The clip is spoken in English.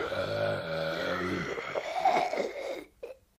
uh,